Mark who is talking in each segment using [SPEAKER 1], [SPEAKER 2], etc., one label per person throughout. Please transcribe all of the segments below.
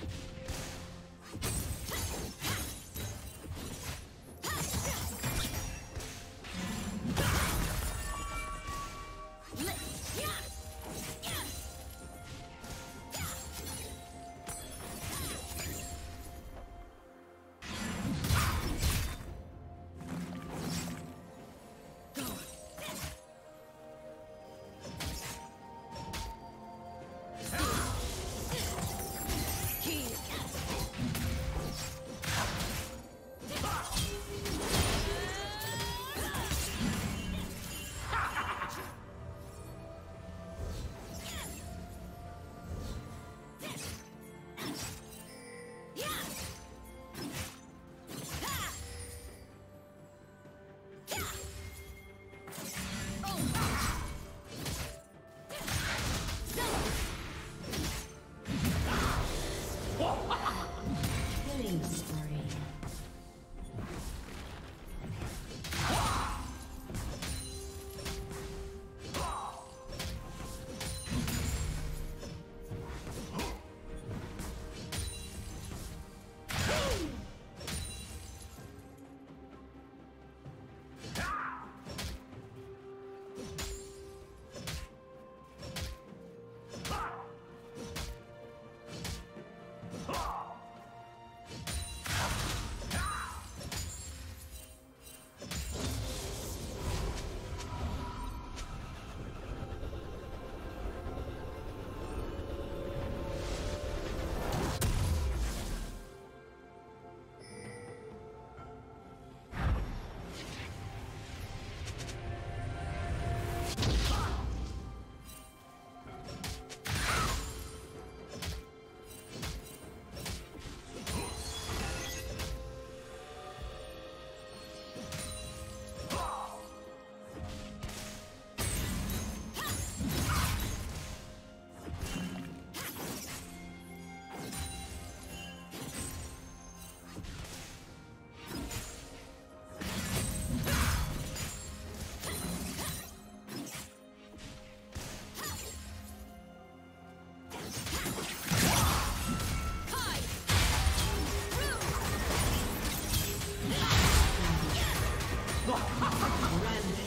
[SPEAKER 1] you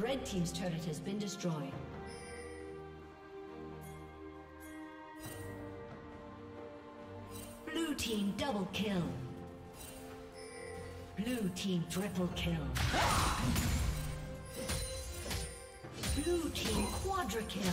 [SPEAKER 2] Red Team's turret has been destroyed. Blue Team double kill. Blue Team triple kill. Blue Team quadra kill.